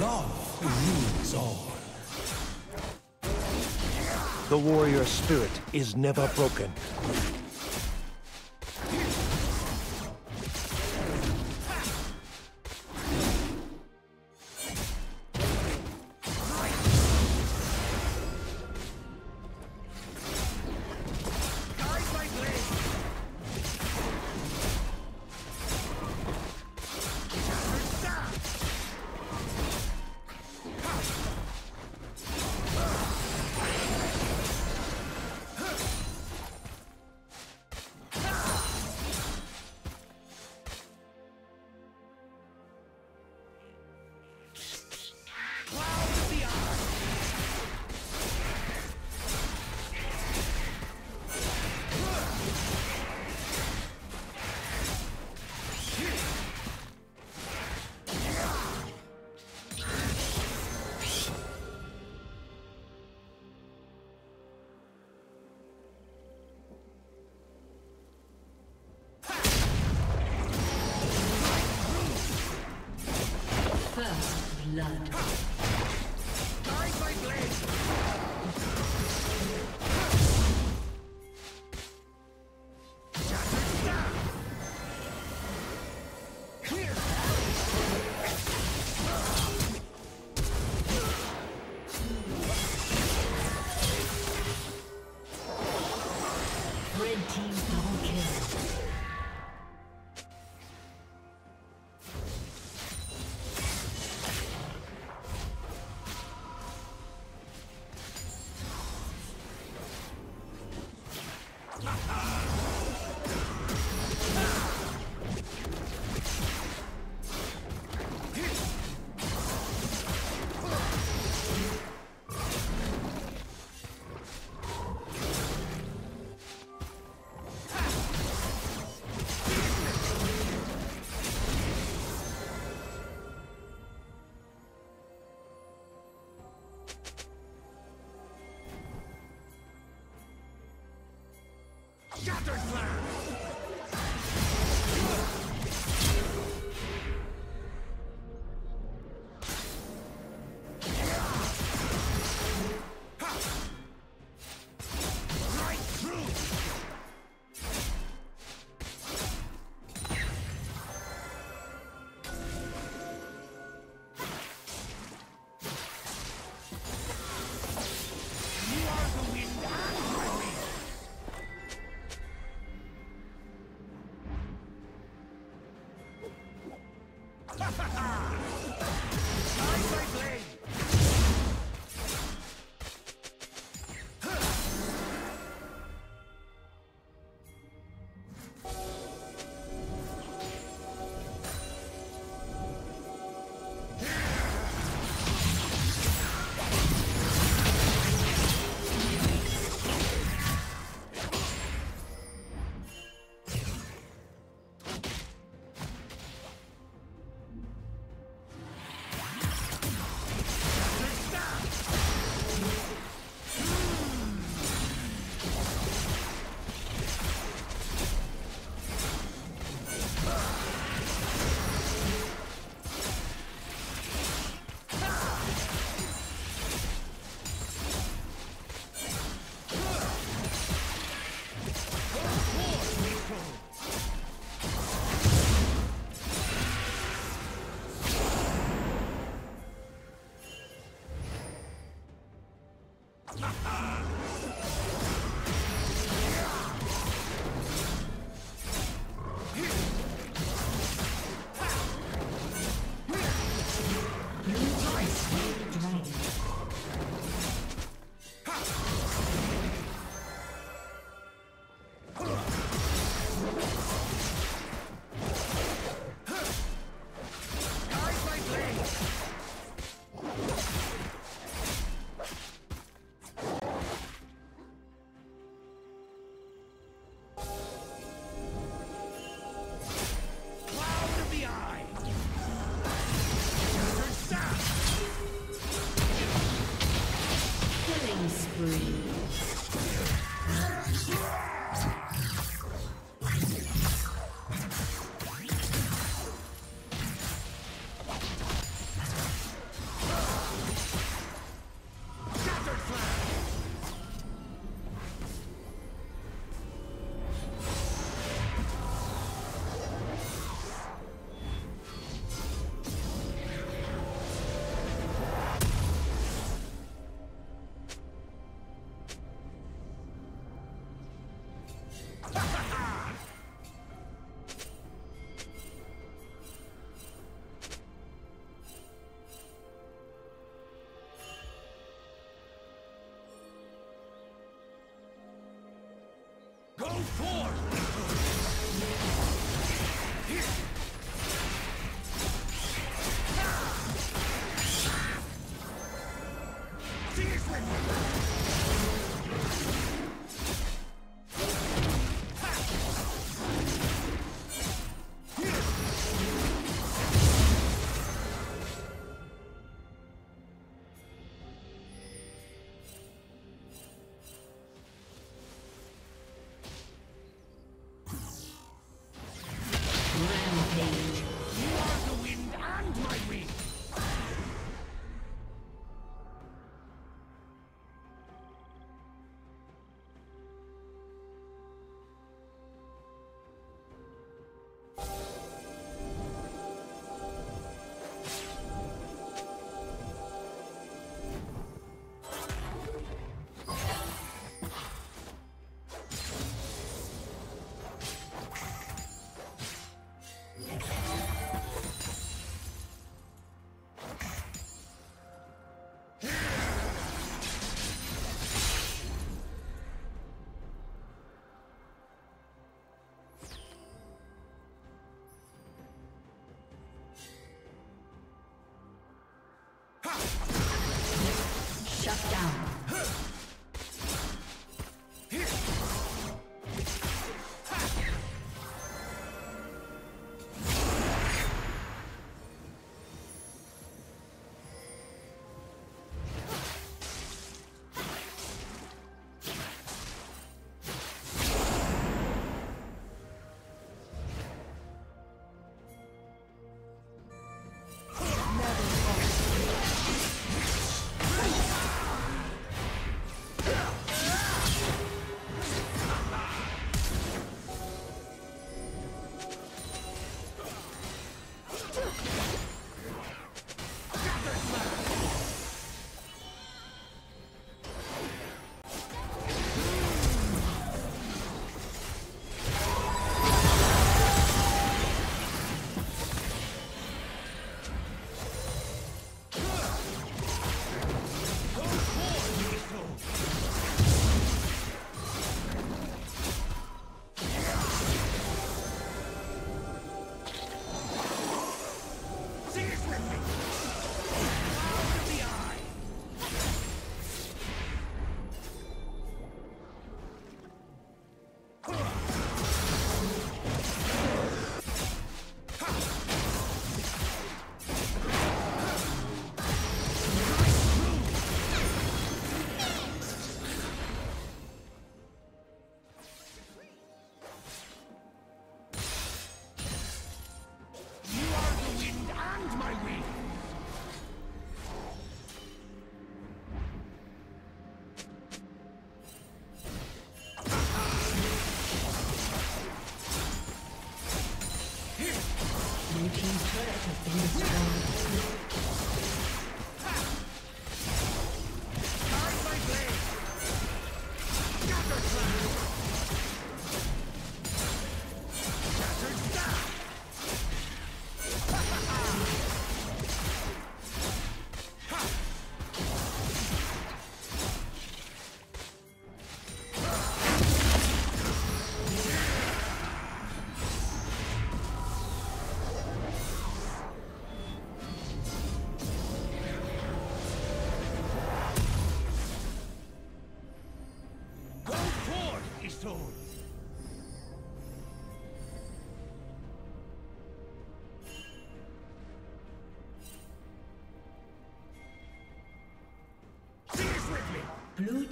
Love rules all. The warrior spirit is never broken. Blood. Thunderclap! four.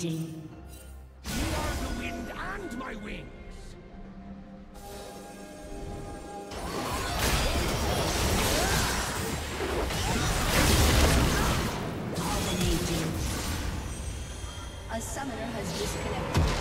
Dominating. You are the wind and my wings. Dominating. A summoner has disconnected.